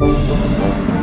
Música